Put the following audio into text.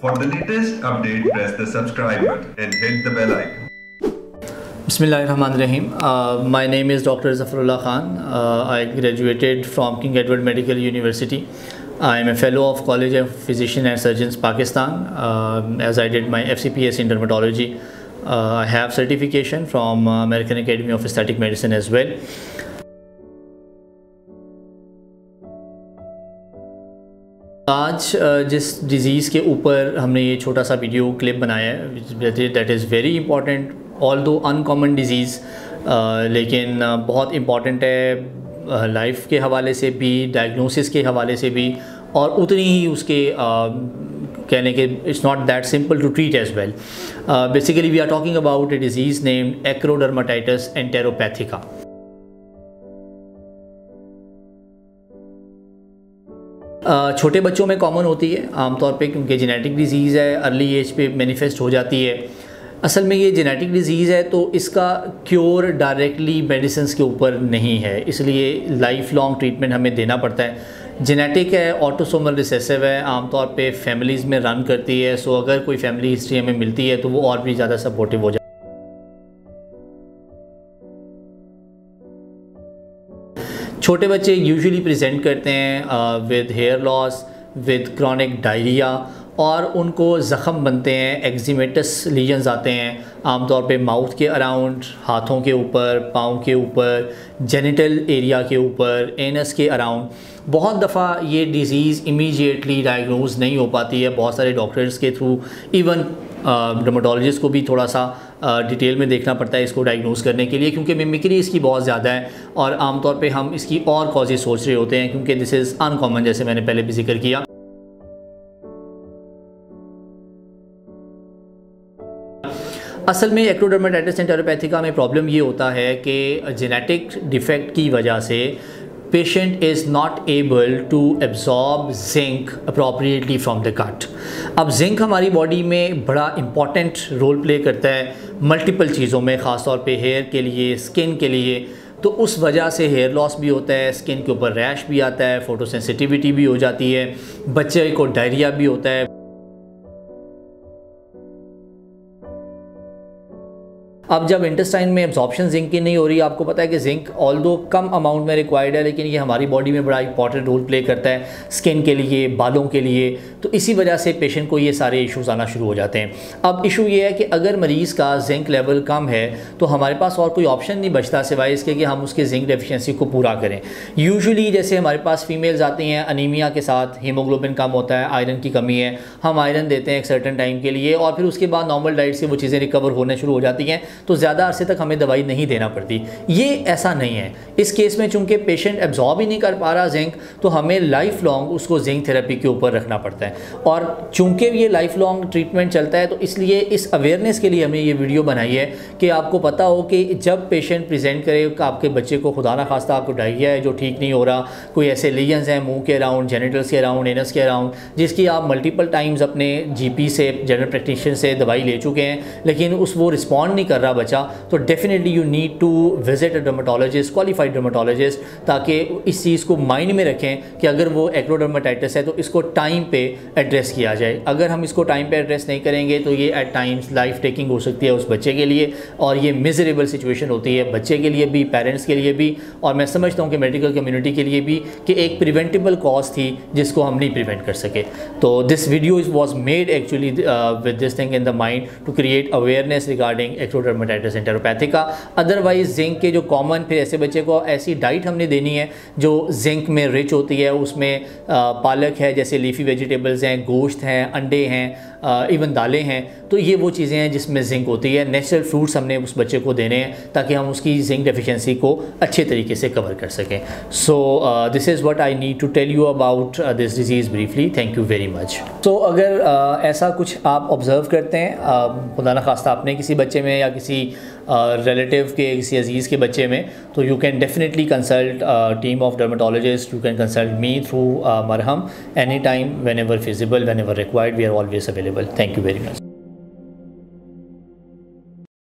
For the latest update, press the subscribe button and hit the bell icon. Bismillah ar-Rahman ar-Rahim. Uh, my name is Dr. Zafarullah Khan. Uh, I graduated from King Edward Medical University. I am a fellow of College of Physicians and Surgeons Pakistan uh, as I did my FCPS in dermatology. Uh, I have certification from uh, American Academy of Aesthetic Medicine as well. آج جس disease کے اوپر ہم نے یہ چھوٹا سا video clip بنایا ہے that is very important although in common disease لیکن بہت امپورٹنٹ ہے لائف کے حوالے سے بھی ڈائگنوسس کے حوالے سے بھی، اور اتنی ہی اس کے کہنے کے it's not that simple to treat as well basically we are talking about a disease name acrodermatitis enteropathica چھوٹے بچوں میں کامن ہوتی ہے، عام طور پہ کیونکہ جینیٹک ڈیزیز ہے ارلی ایج پہ مینیفیسٹ ہو جاتی ہے۔ اصل میں یہ جینیٹک ڈیزیز ہے تو اس کا کیور ڈائریکٹلی میڈیسنس کے اوپر نہیں ہے۔ اس لیے لائف لانگ ٹریٹمنٹ ہمیں دینا پڑتا ہے۔ جینیٹک ہے آٹوسومل ریسیسو ہے، عام طور پہ فیملیز میں رن کرتی ہے۔ سو اگر کوئی فیملی ہسٹری ہمیں ملتی ہے تو وہ اور بھی زیادہ سپورٹیو ہو جائے چھوٹے بچے یوزلی پریزنٹ کرتے ہیں with hair loss with chronic diarrhoea اور ان کو زخم بنتے ہیں ایگزیمیٹس لیجنز آتے ہیں، عام طور پہ ماؤتھ کے اراؤنڈ ہاتھوں کے اوپر، پاؤں کے اوپر جینیٹل ایریا کے اوپر اینس کے اراؤنڈ بہت دفعہ یہ ڈیزیز امیجیٹلی ڈائگنوز نہیں ہو پاتی ہے. بہت سارے ڈاکٹرز کے تھرو ایون ڈرماٹولوجسٹ کو بھی تھوڑا سا ڈیٹیل میں دیکھنا پڑتا ہے اس کو ڈائگنوز کرنے کے لیے، کیونکہ میمکری اس کی بہت زیادہ ہے اور عام طور پہ ہم اس کی اور کازز سوچ رہے ہوتے ہیں، کیونکہ دس از ان کامن جیسے میں نے پہلے بھی ذکر کیا۔ اصل میں ایکٹوڈرمیٹائٹس اینٹیروپیتھیکا میں پرابلم یہ ہوتا ہے کہ جینیٹک ڈیفیکٹ کی وجہ سے patient is not able to absorb zinc appropriately from the gut اب زنک ہماری باڈی میں بڑا امپورٹنٹ رول پلے کرتا ہے ملٹیپل چیزوں میں، خاص طور پہ ہیئر کے لیے اسکن کے لیے۔ تو اس وجہ سے ہیئر لاس بھی ہوتا ہے اسکن کے اوپر ریش بھی آتا ہے فوٹو سینسٹیوٹی بھی ہو جاتی ہے، بچے کو ڈائریا بھی ہوتا ہے۔ اب جب انٹسٹائن میں ابزارپشن زنک کی نہیں ہو رہی، آپ کو پتہ ہے کہ زنک آل دو کم اماؤنٹ میں ریکوائرڈ ہے، لیکن یہ ہماری باڈی میں بڑا امپورٹنٹ رول پلے کرتا ہے اسکن کے لیے، بالوں کے لیے۔ تو اسی وجہ سے پیشنٹ کو یہ سارے ایشوز آنا شروع ہو جاتے ہیں۔ اب ایشو یہ ہے کہ اگر مریض کا زنک لیول کم ہے، تو ہمارے پاس اور کوئی آپشن نہیں بچتا سوائے اس کے کہ ہم اس کے زنک ڈیفیشنسی کو پورا کریں۔ یوزلی جیسے ہمارے پاس فیمیلز آتی ہیں انیمیا کے ساتھ ہیموگلوبن کم ہوتا ہے آئرن کی کمی ہے۔ ہم آئرن دیتے ہیں ایک سرٹن ٹائم کے لیے اور پھر اس کے بعد نارمل ڈائٹ سے وہ چیزیں ریکور ہونے شروع ہو جاتی ہیں۔ تو زیادہ عرصے تک ہمیں دوائی نہیں دینا پڑتی۔ یہ ایسا نہیں ہے۔ اس کیس میں چونکہ پیشنٹ ایبزارب ہی نہیں کر پا رہا زنک تو ہمیں لائف لانگ اس کو زنک تھراپی کے اوپر رکھنا پڑتا ہے۔ اور چونکہ یہ لائف لانگ ٹریٹمنٹ چلتا ہے، تو اس لیے اس اویئرنیس کے لیے ہم نے یہ ویڈیو بنائی ہے کہ آپ کو پتہ ہو کہ جب پیشنٹ پریزنٹ کرے، آپ کے بچے کو خدا نہ خواستہ آپ کو ڈائریا ہے جو ٹھیک نہیں ہو رہا، کوئی ایسے لیجنز ہیں منہ کے اراؤنڈ جینیٹلس کے اراؤنڈ اینس کے اراؤنڈ جس کی آپ ملٹیپل ٹائمز اپنے جی پی سے جنرل پریکٹیشن سے دوائی لے چکے ہیں، لیکن اس وہ رسپونڈ نہیں کر رہا۔ بچہ تو definitely you need to visit a dermatologist qualified dermatologist تاکہ اس چیز کو مائنڈ میں رکھیں کہ اگر وہ ایکروڈرماٹائٹس ہے تو اس کو ٹائم پہ ایڈریس کیا جائے۔ اگر ہم اس کو ٹائم پہ ایڈریس نہیں کریں گے تو یہ ایٹ ٹائمز لائف ٹیکنگ ہو سکتی ہے اس بچے کے لیے، اور یہ میزریبل سچویشن ہوتی ہے بچے کے لیے بھی پیرنٹس کے لیے بھی۔ اور میں سمجھتا ہوں کہ میڈیکل کمیونٹی کے لیے بھی کہ ایک پریونٹیبل کاز تھی جس کو ہم نہیں پریونٹ کر سکے۔ تو this video was made actually with this thing in the mind to create awareness regarding acrodermatitis enteropathica otherwise zinc کے جو کامن پھر ایسے بچے کو ایسی ڈائٹ ہم نے دینی ہے جو زنک میں رچ ہوتی ہے اس میں پالک ہے جیسے لیفی ویجیٹیبلز ہیں گوشت ہیں انڈے ہیں ایون دالیں ہیں تو یہ وہ چیزیں ہیں جس میں زنک ہوتی ہے نیچرل فروٹس ہم نے اس بچے کو دینے ہیں تاکہ ہم اس کی زنک ڈیفیشنسی کو اچھے طریقے سے کور کر سکیں so this is what I need to tell you about this disease briefly thank you very much تو اگر ایسا کچھ آپ آبزرو کرتے ہیں خدا نخواستہ اپنے کسی بچے میں یا کسی ریلیٹیو کے، کسی عزیز کے بچے میں، تو you can definitely consult team of dermatologist you can consult me through Marham any time whenever feasible whenever required we are always available thank you very much